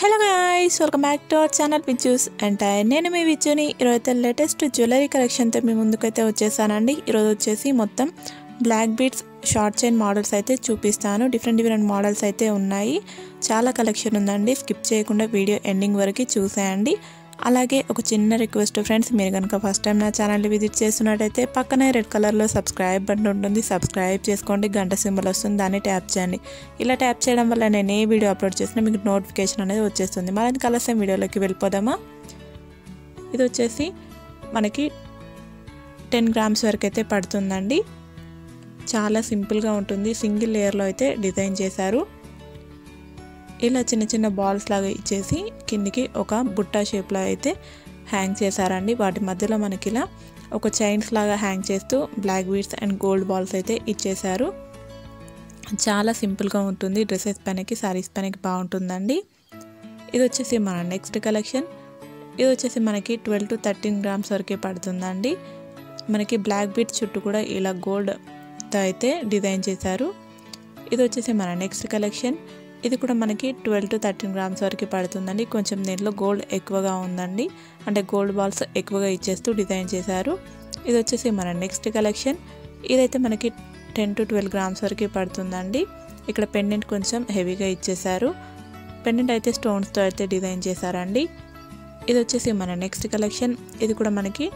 Hello guys welcome back to our channel విచ్యూస్ and నేను మీ విచ్చుని ఈరోజు లేటెస్ట్ జ్యువెలరీ కలెక్షన్తో మీ ముందుకైతే వచ్చేసానండి. ఈరోజు వచ్చేసి మొత్తం black beads short chain models అయితే చూపిస్తాను. డిఫరెంట్ డిఫరెంట్ మోడల్స్ అయితే ఉన్నాయి. చాలా కలెక్షన్ ఉందండి. స్కిప్ చేయకుండా వీడియో ఎండింగ్ వరకు చూసేయండి. అలాగే ఒక చిన్న రిక్వెస్ట్ ఫ్రెండ్స్ మీరు కనుక ఫస్ట్ టైం నా ఛానల్ని విజిట్ చేస్తున్నట్టయితే పక్కనే రెడ్ కలర్లో సబ్స్క్రైబ్ బటన్ ఉంటుంది. సబ్స్క్రైబ్ చేసుకోండి. గంట సింబల్ వస్తుంది. దాన్ని ట్యాప్ చేయండి. ఇలా ట్యాప్ చేయడం వల్ల నేను ఏ వీడియో అప్లోడ్ చేసినా మీకు నోటిఫికేషన్ అనేది వచ్చేస్తుంది. మరింత కలసం వీడియోలోకి వెళ్ళిపోదామా? ఇది వచ్చేసి మనకి టెన్ గ్రామ్స్ వరకు అయితే పడుతుందండి. చాలా సింపుల్గా ఉంటుంది. సింగిల్ లేయర్లో అయితే డిజైన్ చేశారు. ఇలా చిన్న చిన్న బాల్స్ లాగా ఇచ్చేసి కిందికి ఒక బుట్ట షేప్లో అయితే హ్యాంగ్ చేశారండి. వాటి మధ్యలో మనకి ఇలా ఒక చైన్స్ లాగా హ్యాంగ్ చేస్తూ black beads and gold balls అయితే ఇచ్చేశారు. చాలా సింపుల్గా ఉంటుంది. డ్రెస్సెస్ పైనకి సారీస్ పైనకి బాగుంటుందండి. ఇది వచ్చేసి మన నెక్స్ట్ కలెక్షన్ ఇది వచ్చేసి మనకి ట్వెల్వ్ టు థర్టీన్ గ్రామ్స్ వరకే పడుతుందండి. మనకి బ్లాక్ బీడ్స్ చుట్టూ కూడా ఇలా గోల్డ్తో అయితే డిజైన్ చేశారు. ఇది వచ్చేసి మన నెక్స్ట్ కలెక్షన్ ఇది కూడా మనకి ట్వెల్వ్ టు థర్టీన్ గ్రామ్స్ వరకు పడుతుందండి. కొంచెం దీంట్లో గోల్డ్ ఎక్కువగా ఉందండి. అంటే గోల్డ్ బాల్స్ ఎక్కువగా ఇచ్చేస్తూ డిజైన్ చేశారు. ఇది వచ్చేసి మన నెక్స్ట్ కలెక్షన్. ఇదైతే మనకి టెన్ టు ట్వెల్వ్ గ్రామ్స్ వరకు పడుతుందండి. ఇక్కడ పెండెంట్ కొంచెం హెవీగా ఇచ్చేశారు. పెండెంట్ అయితే స్టోన్స్తో అయితే డిజైన్ చేశారండి. ఇది వచ్చేసి మన నెక్స్ట్ కలెక్షన్. ఇది కూడా మనకి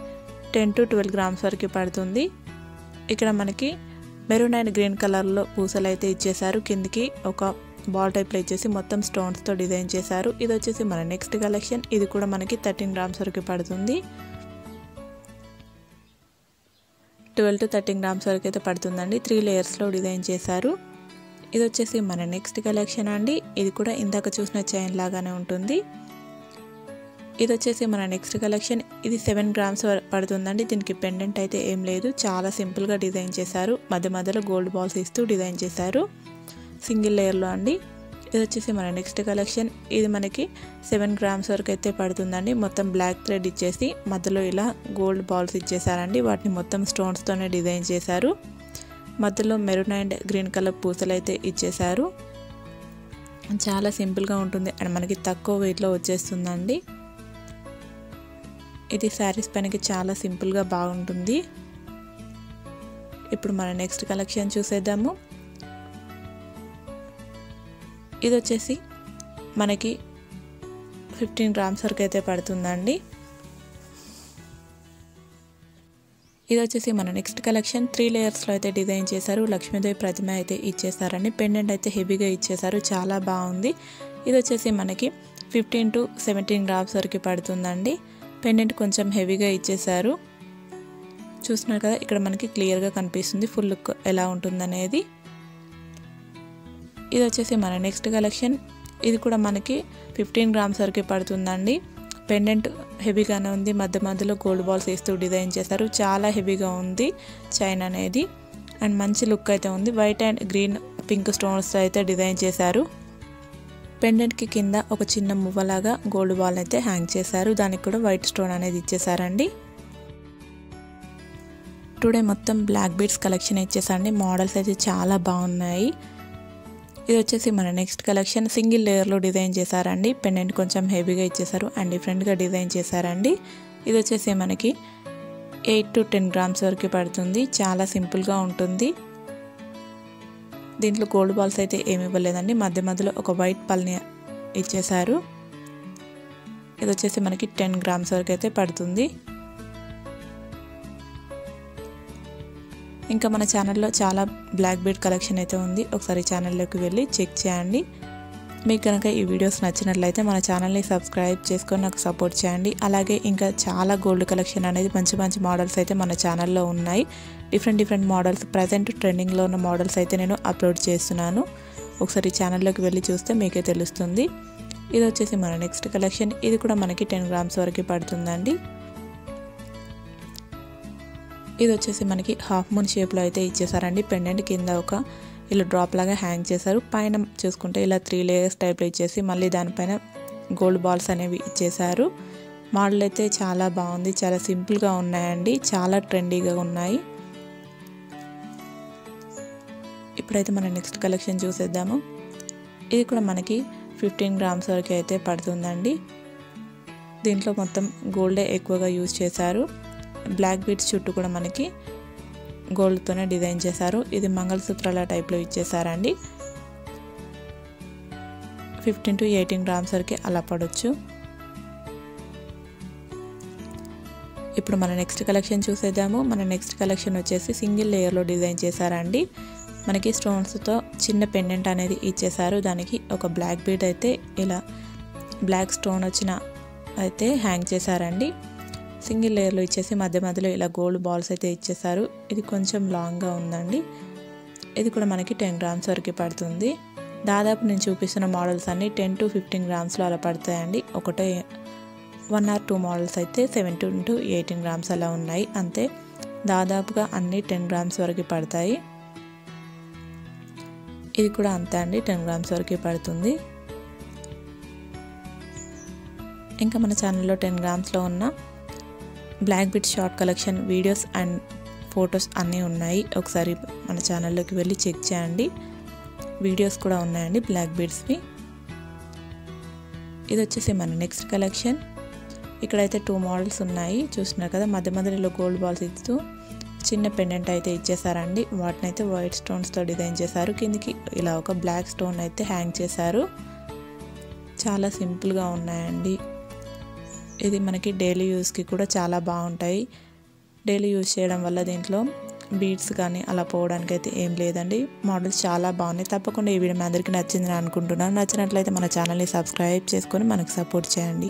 టెన్ టు ట్వెల్వ్ గ్రామ్స్ వరకు పడుతుంది. ఇక్కడ మనకి మెరూన్ అండ్ గ్రీన్ కలర్లో పూసలు అయితే ఇచ్చేసారు కిందికి ఒక బాల్ టైప్లో ఇచ్చేసి మొత్తం స్టోన్స్తో డిజైన్ చేశారు. ఇది వచ్చేసి మన నెక్స్ట్ కలెక్షన్ ఇది కూడా మనకి థర్టీన్ గ్రామ్స్ వరకు పడుతుంది. ట్వెల్వ్ టు థర్టీన్ గ్రామ్స్ వరకు అయితే పడుతుందండి. త్రీ లేయర్స్లో డిజైన్ చేశారు. ఇది వచ్చేసి మన నెక్స్ట్ కలెక్షన్ అండి. ఇది కూడా ఇందాక చూసిన చైన్ లాగానే ఉంటుంది. ఇది వచ్చేసి మన నెక్స్ట్ కలెక్షన్ ఇది సెవెన్ గ్రామ్స్ పడుతుందండి. దీనికి పెండెంట్ అయితే ఏం లేదు. చాలా సింపుల్గా డిజైన్ చేశారు. మధ్య మధ్యలో గోల్డ్ బాల్స్ ఇస్తూ డిజైన్ చేశారు. సింగిల్ లేయర్లో అండి. ఇది వచ్చేసి మన నెక్స్ట్ కలెక్షన్. ఇది మనకి సెవెన్ గ్రామ్స్ వరకు అయితే పడుతుందండి. మొత్తం బ్లాక్ థ్రెడ్ ఇచ్చేసి మధ్యలో ఇలా గోల్డ్ బాల్స్ ఇచ్చేసారండి. వాటిని మొత్తం స్టోన్స్తోనే డిజైన్ చేశారు. మధ్యలో మెరూన్ అండ్ గ్రీన్ కలర్ పూసలు అయితే ఇచ్చేశారు. చాలా సింపుల్గా ఉంటుంది. అండ్ మనకి తక్కువ వెయిట్లో వచ్చేస్తుందండి. ఇది శారీస్ పైనకి చాలా సింపుల్గా బాగుంటుంది. ఇప్పుడు మన నెక్స్ట్ కలెక్షన్ చూసేద్దాము. ఇది వచ్చేసి మనకి ఫిఫ్టీన్ గ్రామ్స్ వరకు అయితే పడుతుందండి. ఇది వచ్చేసి మన నెక్స్ట్ కలెక్షన్. త్రీ లేయర్స్లో అయితే డిజైన్ చేశారు. లక్ష్మీదేవి ప్రతిమ అయితే ఇచ్చేసారండి పెండెంట్ అయితే హెవీగా ఇచ్చేసారు చాలా బాగుంది. ఇది వచ్చేసి మనకి ఫిఫ్టీన్ టు సెవెంటీన్ గ్రామ్స్ వరకు పడుతుందండి. పెండెంట్ కొంచెం హెవీగా ఇచ్చేసారు చూస్తున్నారు కదా ఇక్కడ మనకి క్లియర్గా కనిపిస్తుంది. ఫుల్ లుక్ ఎలా ఉంటుందనేది. ఇది వచ్చేసి మన నెక్స్ట్ కలెక్షన్. ఇది కూడా మనకి ఫిఫ్టీన్ గ్రామ్స్ వరకు పడుతుందండి. పెండెంట్ హెవీగానే ఉంది. మధ్య మధ్యలో గోల్డ్ బాల్స్ వేస్తూ డిజైన్ చేశారు. చాలా హెవీగా ఉంది చైన్ అనేది. అండ్ మంచి లుక్ అయితే ఉంది. White and green pink stones అయితే డిజైన్ చేశారు. పెండెంట్కి కింద ఒక చిన్న మువ్వలాగా గోల్డ్ బాల్ అయితే హ్యాంగ్ చేశారు. దానికి కూడా వైట్ స్టోన్ అనేది ఇచ్చేసారండి టుడే మొత్తం బ్లాక్ బీడ్స్ కలెక్షన్ ఇచ్చేసండి మోడల్స్ అయితే చాలా బాగున్నాయి. ఇది వచ్చేసి మన నెక్స్ట్ కలెక్షన్. సింగిల్ లేయర్లో డిజైన్ చేశారండి. పెండెంట్ కొంచెం హెవీగా ఇచ్చేసారు అండ్ డిఫరెంట్గా డిజైన్ చేశారండి. ఇది వచ్చేసి మనకి ఎయిట్ టు టెన్ గ్రామ్స్ వరకు పడుతుంది. చాలా సింపుల్గా ఉంటుంది. దీంట్లో గోల్డ్ బాల్స్ అయితే ఏమి ఇవ్వలేదండి. మధ్య మధ్యలో ఒక వైట్ పల్ని ఇచ్చేసారు ఇది వచ్చేసి మనకి టెన్ గ్రామ్స్ వరకు అయితే పడుతుంది. ఇంకా మన ఛానల్లో చాలా బ్లాక్ బీడ్ కలెక్షన్ అయితే ఉంది. ఒకసారి ఛానల్లోకి వెళ్ళి చెక్ చేయండి. మీకు కనుక ఈ వీడియోస్ నచ్చినట్లయితే మన ఛానల్ని సబ్స్క్రైబ్ చేసుకొని నాకు సపోర్ట్ చేయండి. అలాగే ఇంకా చాలా గోల్డ్ కలెక్షన్ అనేది మంచి మంచి మోడల్స్ అయితే మన ఛానల్లో ఉన్నాయి. డిఫరెంట్ డిఫరెంట్ మోడల్స్ ప్రజెంట్ ట్రెండింగ్లో ఉన్న మోడల్స్ అయితే నేను అప్లోడ్ చేస్తున్నాను. ఒకసారి ఛానల్లోకి వెళ్ళి చూస్తే మీకే తెలుస్తుంది. ఇది వచ్చేసి మన నెక్స్ట్ కలెక్షన్ ఇది కూడా మనకి టెన్ గ్రామ్స్ వరకు పడుతుందండి. ఇది వచ్చేసి మనకి హాఫ్ మూన్ షేప్లో అయితే ఇచ్చేసారండి. పెండెంట్ కింద ఒక ఇలా డ్రాప్ లాగా హ్యాంగ్ చేశారు. పైన చూసుకుంటే ఇలా త్రీ లేయర్స్ టైప్లో ఇచ్చేసి మళ్ళీ దానిపైన గోల్డ్ బాల్స్ అనేవి ఇచ్చేసారు మోడల్ అయితే చాలా బాగుంది. చాలా సింపుల్గా ఉన్నాయండి. చాలా ట్రెండీగా ఉన్నాయి. ఇప్పుడైతే మనం నెక్స్ట్ కలెక్షన్ చూసేద్దాము. ఇది కూడా మనకి ఫిఫ్టీన్ గ్రామ్స్ వరకు అయితే పడుతుందండి. దీంట్లో మొత్తం గోల్డే ఎక్కువగా యూజ్ చేశారు. బ్లాక్ బీడ్స్ చుట్టూ కూడా మనకి గోల్డ్తోనే డిజైన్ చేశారు. ఇది మంగళసూత్రాల టైప్లో ఇచ్చేసారండి ఫిఫ్టీన్ టు ఎయిటీన్ గ్రామ్స్ వరకు అలా పడవచ్చు ఇప్పుడు మన నెక్స్ట్ కలెక్షన్ చూసేద్దాము. మన నెక్స్ట్ కలెక్షన్ వచ్చేసి సింగిల్ లేయర్లో డిజైన్ చేశారండి. మనకి స్టోన్స్తో చిన్న పెండెంట్ అనేది ఇచ్చేసారు దానికి ఒక బ్లాక్ బీడ్ అయితే ఇలా బ్లాక్ స్టోన్ వచ్చిన అయితే హ్యాంగ్ చేశారండి. సింగిల్ లేయర్లో ఇచ్చేసి మధ్య మధ్యలో ఇలా గోల్డ్ బాల్స్ అయితే ఇచ్చేసారు. ఇది కొంచెం లాంగ్గా ఉందండి. ఇది కూడా మనకి టెన్ గ్రామ్స్ వరకు పడుతుంది. దాదాపు నేను చూపిస్తున్న మోడల్స్ అన్నీ టెన్ టు ఫిఫ్టీన్ గ్రామ్స్లో అలా పడతాయండి. ఒకటే వన్ ఆర్ టూ మోడల్స్ అయితే సెవెంటీన్ టు ఎయిటీన్ గ్రామ్స్ అలా ఉన్నాయి. అంతే. దాదాపుగా అన్నీ టెన్ గ్రామ్స్ వరకు పడతాయి. ఇది కూడా అంతే అండి. టెన్ గ్రామ్స్ వరకు పడుతుంది. ఇంకా మన ఛానల్లో టెన్ గ్రామ్స్లో ఉన్న black beads short collection videos and photos అన్నీ ఉన్నాయి. ఒకసారి మన ఛానల్లోకి వెళ్ళి చెక్ చేయండి. వీడియోస్ కూడా ఉన్నాయండి బ్లాక్ బీడ్స్వి ఇది వచ్చేసి మన నెక్స్ట్ కలెక్షన్ ఇక్కడైతే టూ మోడల్స్ ఉన్నాయి. చూస్తున్నారు కదా మధ్య మధ్యలో గోల్డ్ బాల్స్ ఇస్తూ చిన్న పెండెంట్ అయితే ఇచ్చేసారండి వాటిని అయితే వైట్ స్టోన్స్తో డిజైన్ చేశారు. కిందికి ఇలా ఒక బ్లాక్ స్టోన్ అయితే హ్యాంగ్ చేశారు. చాలా సింపుల్గా ఉన్నాయండి. ఇది మనకి డైలీ యూస్కి కూడా చాలా బాగుంటాయి. డైలీ యూస్ చేయడం వల్ల దీంట్లో బీడ్స్ కానీ అలా పోవడానికి అయితే ఏం లేదండి. మోడల్స్ చాలా బాగున్నాయి. తప్పకుండా ఈ వీడియో మీ అందరికీ నచ్చిందని అనుకుంటున్నాను. నచ్చినట్లయితే మన ఛానల్ని సబ్స్క్రైబ్ చేసుకొని మనకు సపోర్ట్ చేయండి.